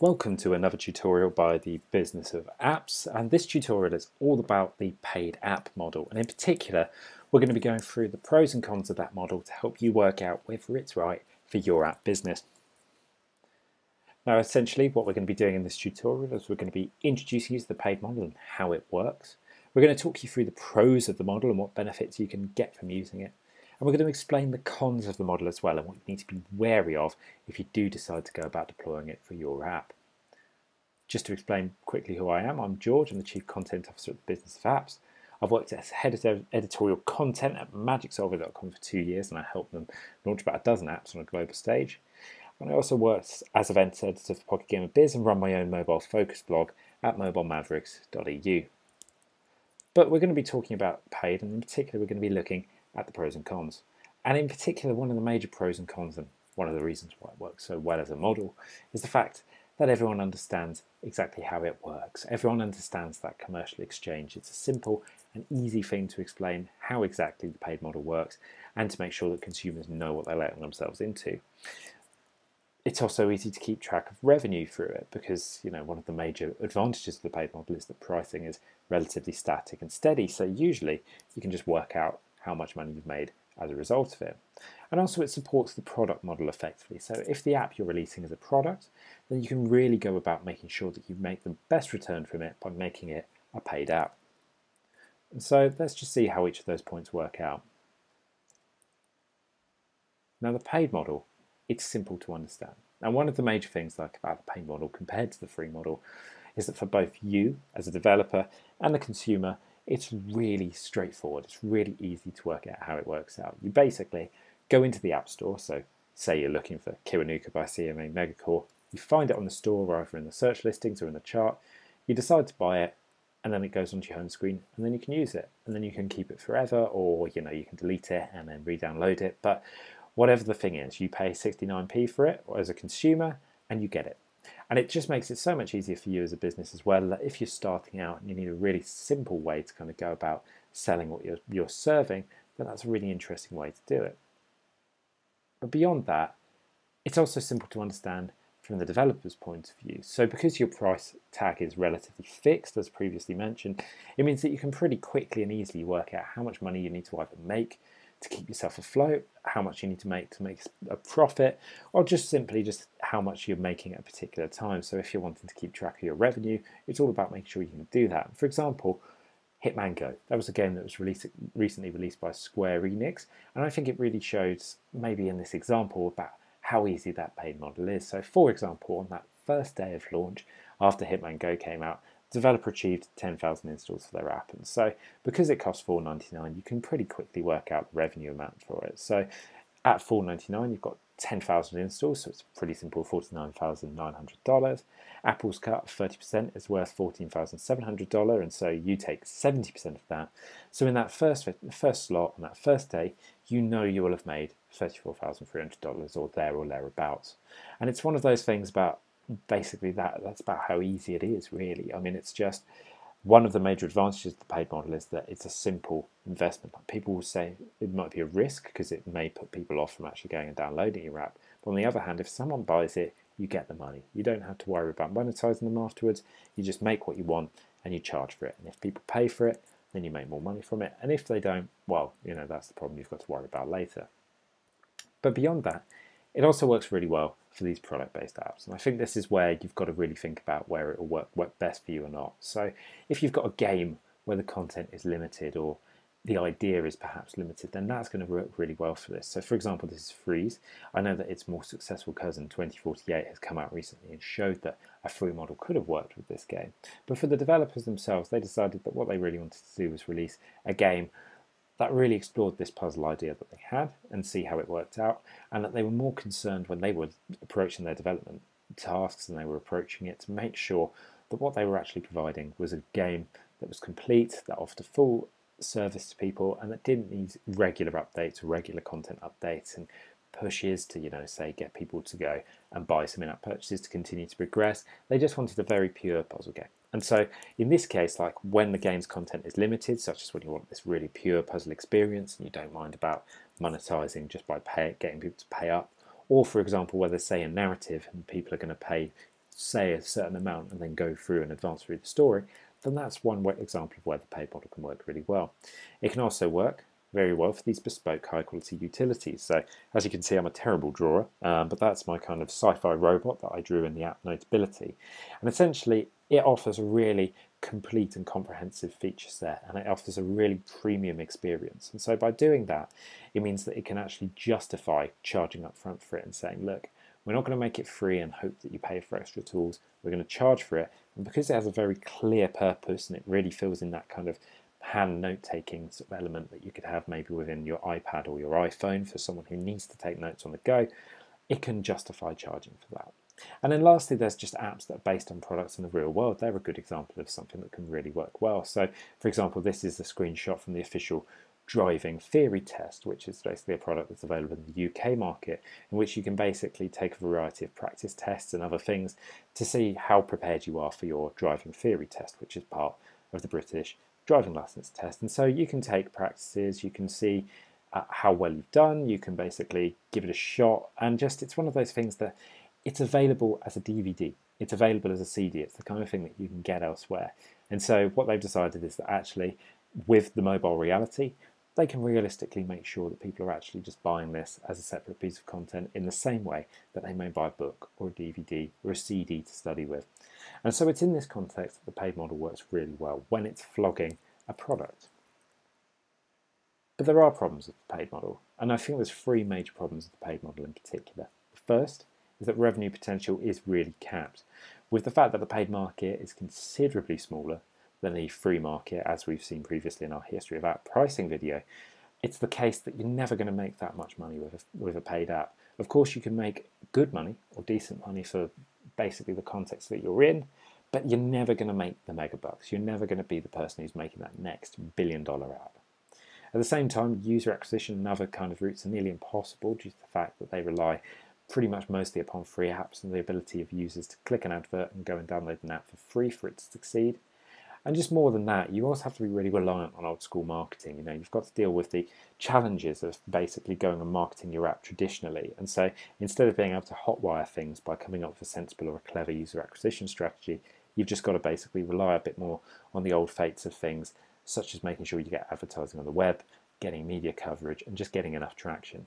Welcome to another tutorial by the Business of Apps and this tutorial is all about the paid app model and in particular we're going to be going through the pros and cons of that model to help you work out whether it's right for your app business. Now essentially what we're going to be doing in this tutorial is we're going to be introducing you to the paid model and how it works. We're going to talk you through the pros of the model and what benefits you can get from using it. And we're going to explain the cons of the model as well and what you need to be wary of if you do decide to go about deploying it for your app. Just to explain quickly who I am, I'm George, I'm the Chief Content Officer at the Business of Apps. I've worked as head of editorial content at magicsolver.com for two years and I helped them launch about a dozen apps on a global stage. And I also worked as events editor for Pocket Gamer Biz and run my own mobile focus blog at mobilemavericks.eu. But we're going to be talking about paid and in particular we're going to be looking at the pros and cons. And in particular, one of the major pros and cons, and one of the reasons why it works so well as a model, is the fact that everyone understands exactly how it works. Everyone understands that commercial exchange. It's a simple and easy thing to explain how exactly the paid model works and to make sure that consumers know what they're letting themselves into. It's also easy to keep track of revenue through it because you know one of the major advantages of the paid model is that pricing is relatively static and steady. So usually you can just work out how much money you've made as a result of it. And also it supports the product model effectively. So if the app you're releasing is a product, then you can really go about making sure that you make the best return from it by making it a paid app. And so let's just see how each of those points work out. Now the paid model, it's simple to understand. And one of the major things like about the paid model compared to the free model is that for both you as a developer and the consumer, it's really straightforward. It's really easy to work out how it works out. You basically go into the App Store, so say you're looking for Kiwanuka by CMA Megacore, you find it on the store either in the search listings or in the chart, you decide to buy it, and then it goes onto your home screen, and then you can use it, and then you can keep it forever, or you know you can delete it and then re-download it. But whatever the thing is, you pay 69p for it as a consumer, and you get it. And it just makes it so much easier for you as a business as well that if you're starting out and you need a really simple way to kind of go about selling what you're, you're serving, then that's a really interesting way to do it. But beyond that, it's also simple to understand from the developer's point of view. So because your price tag is relatively fixed, as previously mentioned, it means that you can pretty quickly and easily work out how much money you need to either make to keep yourself afloat, how much you need to make to make a profit, or just simply just how much you're making at a particular time. So if you're wanting to keep track of your revenue, it's all about making sure you can do that. For example, Hitman Go. That was a game that was released, recently released by Square Enix, and I think it really shows, maybe in this example, about how easy that paid model is. So, for example, on that first day of launch, after Hitman Go came out, developer achieved 10,000 installs for their app. And so because it costs $4.99, you can pretty quickly work out the revenue amount for it. So at $4.99, you've got 10,000 installs, so it's pretty simple, $49,900. Apple's cut 30% is worth $14,700, and so you take 70% of that. So in that first first slot on that first day, you know you will have made $34,300 or there or thereabouts. And it's one of those things about basically that that's about how easy it is really. I mean it's just one of the major advantages of the paid model is that it's a simple investment. People will say it might be a risk because it may put people off from actually going and downloading your app. But on the other hand if someone buys it you get the money. You don't have to worry about monetizing them afterwards. You just make what you want and you charge for it. And if people pay for it then you make more money from it. And if they don't well you know that's the problem you've got to worry about later. But beyond that it also works really well for these product-based apps. And I think this is where you've got to really think about where it will work, work best for you or not. So if you've got a game where the content is limited or the idea is perhaps limited, then that's going to work really well for this. So for example, this is Threes. I know that its more successful cousin 2048 has come out recently and showed that a free model could have worked with this game. But for the developers themselves, they decided that what they really wanted to do was release a game that really explored this puzzle idea that they had and see how it worked out, and that they were more concerned when they were approaching their development tasks and they were approaching it to make sure that what they were actually providing was a game that was complete, that offered full service to people, and that didn't need regular updates regular content updates and pushes to, you know, say get people to go and buy some in-app purchases to continue to progress. They just wanted a very pure puzzle game. And so in this case, like when the game's content is limited, such as when you want this really pure puzzle experience and you don't mind about monetizing just by pay, getting people to pay up, or for example, where there's say a narrative and people are going to pay say a certain amount and then go through and advance through the story, then that's one example of where the paid model can work really well. It can also work very well for these bespoke high quality utilities. So as you can see, I'm a terrible drawer, um, but that's my kind of sci-fi robot that I drew in the app Notability. And essentially it offers a really complete and comprehensive feature set and it offers a really premium experience. And so by doing that, it means that it can actually justify charging up front for it and saying, look, we're not going to make it free and hope that you pay for extra tools. We're going to charge for it. And because it has a very clear purpose and it really fills in that kind of hand note taking sort of element that you could have maybe within your iPad or your iPhone for someone who needs to take notes on the go, it can justify charging for that. And then lastly, there's just apps that are based on products in the real world. They're a good example of something that can really work well. So, for example, this is a screenshot from the official driving theory test, which is basically a product that's available in the UK market, in which you can basically take a variety of practice tests and other things to see how prepared you are for your driving theory test, which is part of the British driving license test. And so you can take practices, you can see uh, how well you've done, you can basically give it a shot, and just it's one of those things that it's available as a DVD, it's available as a CD, it's the kind of thing that you can get elsewhere. And so what they've decided is that actually with the mobile reality, they can realistically make sure that people are actually just buying this as a separate piece of content in the same way that they may buy a book or a DVD or a CD to study with. And so it's in this context that the paid model works really well when it's flogging a product. But there are problems with the paid model, and I think there's three major problems with the paid model in particular. First is that revenue potential is really capped. With the fact that the paid market is considerably smaller than the free market, as we've seen previously in our history of app pricing video, it's the case that you're never going to make that much money with a, with a paid app. Of course, you can make good money or decent money for basically the context that you're in, but you're never going to make the mega bucks. You're never going to be the person who's making that next billion dollar app. At the same time, user acquisition and other kind of routes are nearly impossible due to the fact that they rely pretty much mostly upon free apps and the ability of users to click an advert and go and download an app for free for it to succeed. And just more than that, you also have to be really reliant on old school marketing. You know, you've got to deal with the challenges of basically going and marketing your app traditionally. And so instead of being able to hotwire things by coming up with a sensible or a clever user acquisition strategy, you've just got to basically rely a bit more on the old fates of things, such as making sure you get advertising on the web, getting media coverage, and just getting enough traction.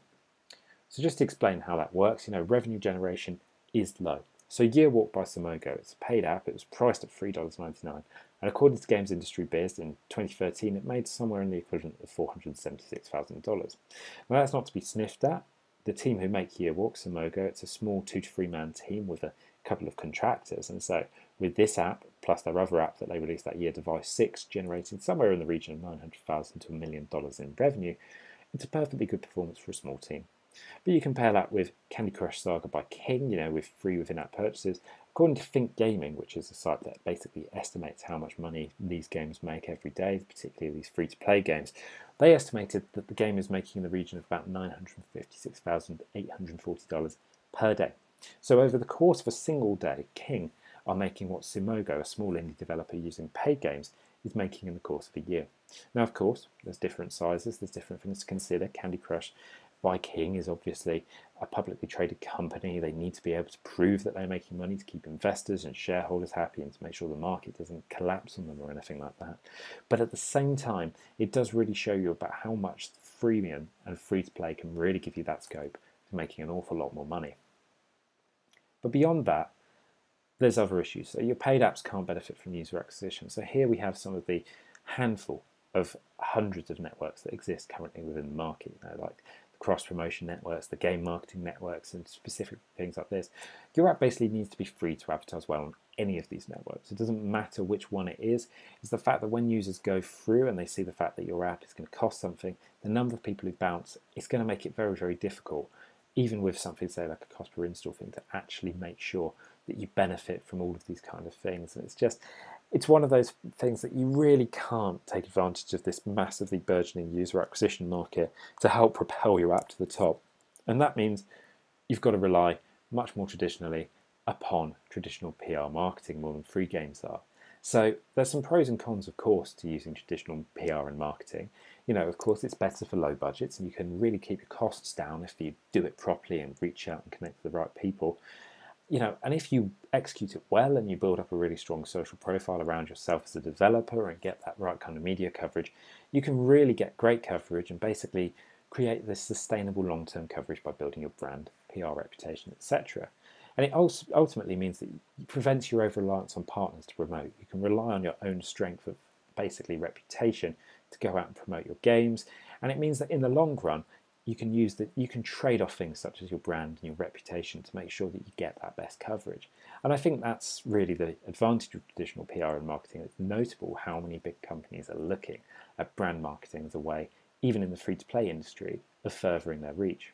So just to explain how that works, you know, revenue generation is low. So Year Walk by Simogo, it's a paid app, it was priced at $3.99, and according to Games Industry Biz in 2013, it made somewhere in the equivalent of $476,000. Now that's not to be sniffed at. The team who make Year Walk, Simogo, it's a small two to three man team with a couple of contractors, and so with this app, plus their other app that they released that year, Device 6, generating somewhere in the region of 900,000 to a million dollars in revenue, it's a perfectly good performance for a small team. But you compare that with Candy Crush Saga by King, you know, with free within app purchases. According to Think Gaming, which is a site that basically estimates how much money these games make every day, particularly these free to play games, they estimated that the game is making in the region of about $956,840 per day. So, over the course of a single day, King are making what Simogo, a small indie developer using paid games, is making in the course of a year. Now, of course, there's different sizes, there's different things to consider. Candy Crush by King is obviously a publicly traded company. They need to be able to prove that they're making money to keep investors and shareholders happy and to make sure the market doesn't collapse on them or anything like that. But at the same time, it does really show you about how much freemium and free to play can really give you that scope for making an awful lot more money. But beyond that, there's other issues. So your paid apps can't benefit from user acquisition. So here we have some of the handful of hundreds of networks that exist currently within the market, you know, like cross promotion networks, the game marketing networks, and specific things like this. Your app basically needs to be free to advertise well on any of these networks. It doesn't matter which one it is. It's the fact that when users go through and they see the fact that your app is going to cost something, the number of people who bounce, it's going to make it very, very difficult, even with something say like a cost per install thing, to actually make sure that you benefit from all of these kind of things. And it's just it's one of those things that you really can't take advantage of this massively burgeoning user acquisition market to help propel your app to the top. And that means you've got to rely much more traditionally upon traditional PR marketing more than free games are. So there's some pros and cons, of course, to using traditional PR and marketing. You know, of course, it's better for low budgets, and you can really keep your costs down if you do it properly and reach out and connect with the right people you know, and if you execute it well and you build up a really strong social profile around yourself as a developer and get that right kind of media coverage, you can really get great coverage and basically create this sustainable long-term coverage by building your brand, PR reputation, etc. And it also ultimately means that it prevents your over reliance on partners to promote. You can rely on your own strength of basically reputation to go out and promote your games. And it means that in the long run, you can use that you can trade off things such as your brand and your reputation to make sure that you get that best coverage. And I think that's really the advantage of traditional PR and marketing. It's notable how many big companies are looking at brand marketing as a way, even in the free to play industry, of furthering their reach.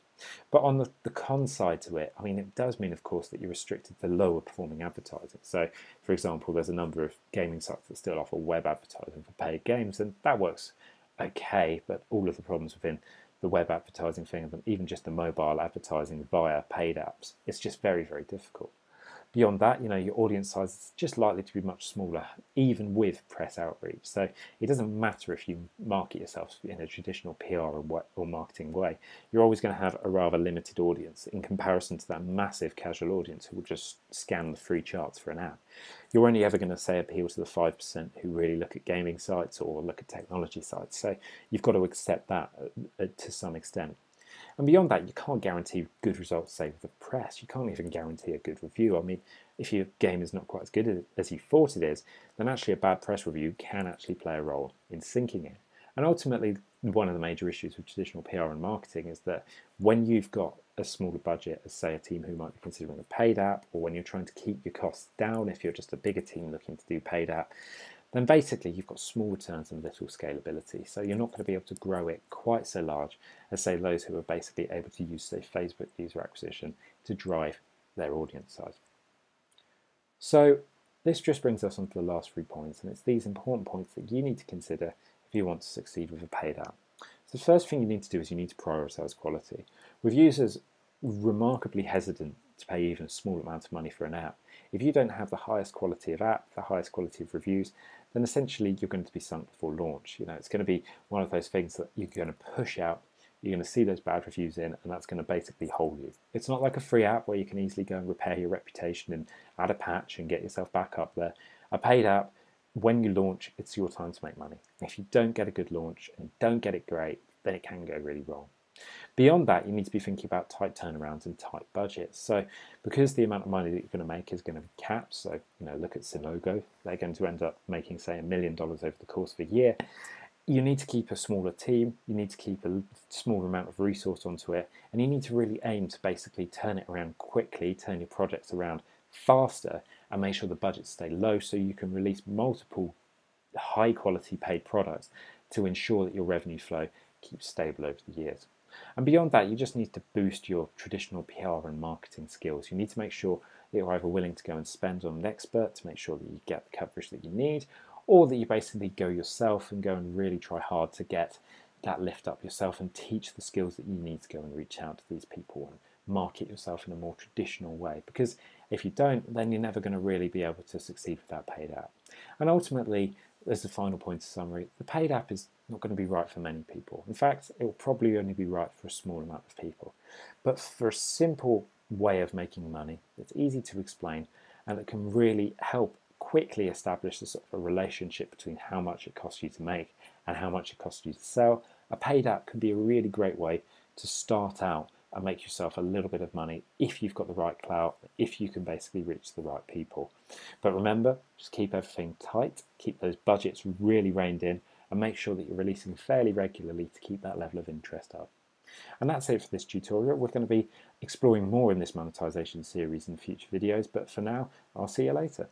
But on the, the con side to it, I mean, it does mean, of course, that you're restricted to lower performing advertising. So, for example, there's a number of gaming sites that still offer web advertising for paid games, and that works okay, but all of the problems within the web advertising thing, even just the mobile advertising via paid apps, it's just very, very difficult. Beyond that, you know, your audience size is just likely to be much smaller, even with press outreach. So it doesn't matter if you market yourself in a traditional PR or, marketing way. You're always going to have a rather limited audience in comparison to that massive casual audience who will just scan the free charts for an ad. You're only ever going to say appeal to the 5% who really look at gaming sites or look at technology sites. So you've got to accept that uh, uh, to some extent. And beyond that, you can't guarantee good results, say, with the press. You can't even guarantee a good review. I mean, if your game is not quite as good as you thought it is, then actually a bad press review can actually play a role in sinking it. And ultimately, one of the major issues with traditional PR and marketing is that when you've got a smaller budget, as say a team who might be considering a paid app, or when you're trying to keep your costs down, if you're just a bigger team looking to do paid app, then basically you've got small returns and little scalability. So you're not going to be able to grow it quite so large as say those who are basically able to use say Facebook user acquisition to drive their audience size. So this just brings us on to the last three points, and it's these important points that you need to consider if you want to succeed with a paid app. So the first thing you need to do is you need to prioritize quality. With users remarkably hesitant to pay even a small amount of money for an app, if you don't have the highest quality of app, the highest quality of reviews, then essentially you're going to be sunk before launch. You know, it's going to be one of those things that you're going to push out. You're going to see those bad reviews in, and that's going to basically hold you. It's not like a free app where you can easily go and repair your reputation and add a patch and get yourself back up there. A paid app, when you launch, it's your time to make money. If you don't get a good launch and don't get it great, then it can go really wrong. Beyond that, you need to be thinking about tight turnarounds and tight budgets. So, because the amount of money that you're going to make is going to be capped, so you know, look at Simogo, they're going to end up making say a million dollars over the course of a year. You need to keep a smaller team, you need to keep a smaller amount of resource onto it, and you need to really aim to basically turn it around quickly, turn your projects around faster, and make sure the budgets stay low so you can release multiple high quality paid products to ensure that your revenue flow keeps stable over the years. And beyond that, you just need to boost your traditional PR and marketing skills. You need to make sure that you're either willing to go and spend on an expert to make sure that you get the coverage that you need, or that you basically go yourself and go and really try hard to get that lift up yourself and teach the skills that you need to go and reach out to these people and market yourself in a more traditional way. Because if you don't, then you're never going to really be able to succeed with that paid app. And ultimately, as the final point of summary, the paid app is not going to be right for many people. In fact, it will probably only be right for a small amount of people. But for a simple way of making money that's easy to explain and that can really help quickly establish a sort of a relationship between how much it costs you to make and how much it costs you to sell, a paid app can be a really great way to start out and make yourself a little bit of money if you've got the right clout, if you can basically reach the right people. But remember, just keep everything tight, keep those budgets really reined in, and make sure that you're releasing fairly regularly to keep that level of interest up. And that's it for this tutorial. We're going to be exploring more in this monetization series in future videos, but for now, I'll see you later.